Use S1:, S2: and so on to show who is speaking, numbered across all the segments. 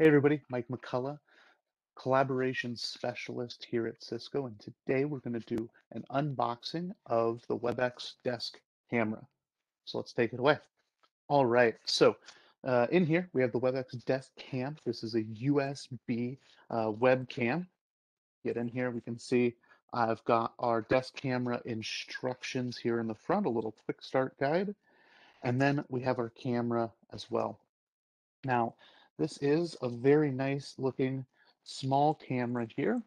S1: Hey everybody, Mike McCullough, collaboration specialist here at Cisco, and today we're going to do an unboxing of the Webex desk camera. So let's take it away. All right, so uh, in here we have the Webex desk cam. This is a USB uh, webcam. Get in here, we can see I've got our desk camera instructions here in the front, a little quick start guide, and then we have our camera as well. Now, this is a very nice looking small camera here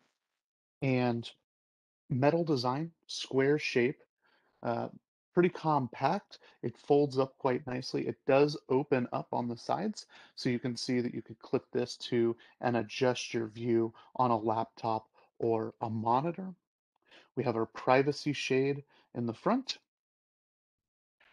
S1: and metal design, square shape, uh, pretty compact. It folds up quite nicely. It does open up on the sides, so you can see that you could clip this to and adjust your view on a laptop or a monitor. We have our privacy shade in the front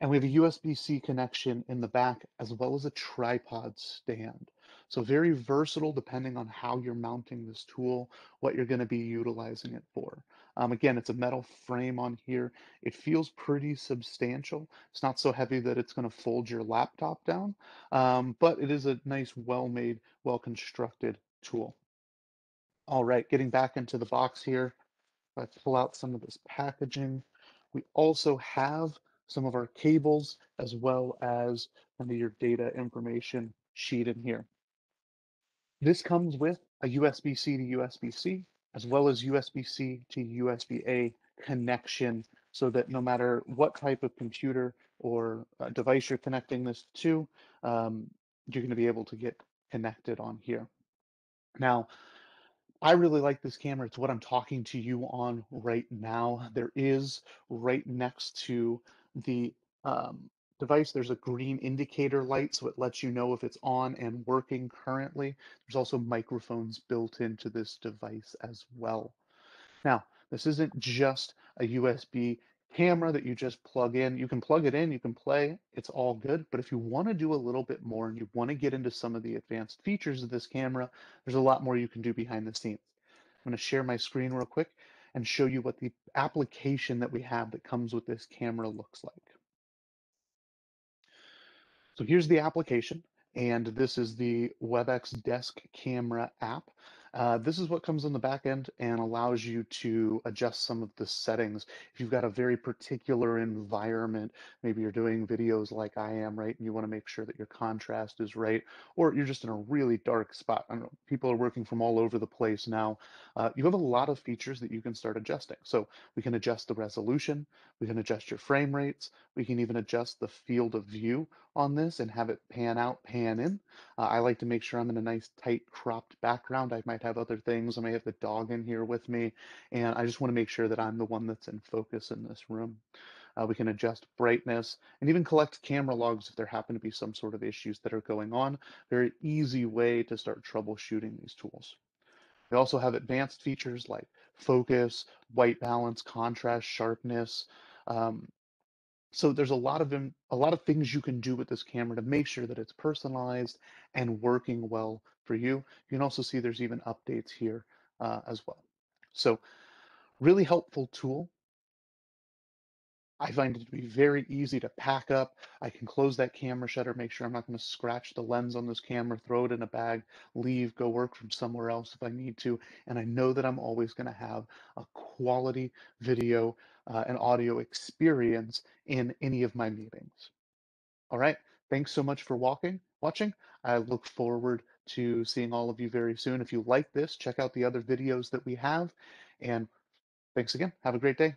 S1: and we have a USB-C connection in the back as well as a tripod stand. So very versatile depending on how you're mounting this tool, what you're going to be utilizing it for. Um, again, it's a metal frame on here. It feels pretty substantial. It's not so heavy that it's going to fold your laptop down, um, but it is a nice, well-made, well-constructed tool. All right, getting back into the box here, I pull out some of this packaging. We also have some of our cables, as well as kind of your data information sheet in here. This comes with a USB-C to USB-C, as well as USB-C to USB-A connection so that no matter what type of computer or uh, device you're connecting this to, um, you're going to be able to get connected on here. Now, I really like this camera. It's what I'm talking to you on right now. There is right next to the um, device, there's a green indicator light, so it lets you know if it's on and working currently. There's also microphones built into this device as well. Now, this isn't just a USB camera that you just plug in. You can plug it in, you can play, it's all good. But if you want to do a little bit more and you want to get into some of the advanced features of this camera, there's a lot more you can do behind the scenes. I'm going to share my screen real quick and show you what the application that we have that comes with this camera looks like. So here's the application, and this is the Webex Desk Camera app. Uh, this is what comes on the back end and allows you to adjust some of the settings. If you've got a very particular environment, maybe you're doing videos like I am, right? And you want to make sure that your contrast is right, or you're just in a really dark spot. I don't know, people are working from all over the place now. Uh, you have a lot of features that you can start adjusting. So we can adjust the resolution, we can adjust your frame rates, we can even adjust the field of view on this and have it pan out, pan in. Uh, I like to make sure I'm in a nice tight cropped background. I might might have other things. I may have the dog in here with me, and I just want to make sure that I'm the one that's in focus in this room. Uh, we can adjust brightness and even collect camera logs if there happen to be some sort of issues that are going on. Very easy way to start troubleshooting these tools. We also have advanced features like focus, white balance, contrast, sharpness. Um, so there's a lot of a lot of things you can do with this camera to make sure that it's personalized and working well for you. You can also see there's even updates here uh, as well. So really helpful tool. I find it to be very easy to pack up. I can close that camera shutter, make sure I'm not going to scratch the lens on this camera, throw it in a bag, leave, go work from somewhere else if I need to. And I know that I'm always going to have a quality video uh, and audio experience in any of my meetings. All right. Thanks so much for walking, watching. I look forward to seeing all of you very soon. If you like this, check out the other videos that we have. And thanks again. Have a great day.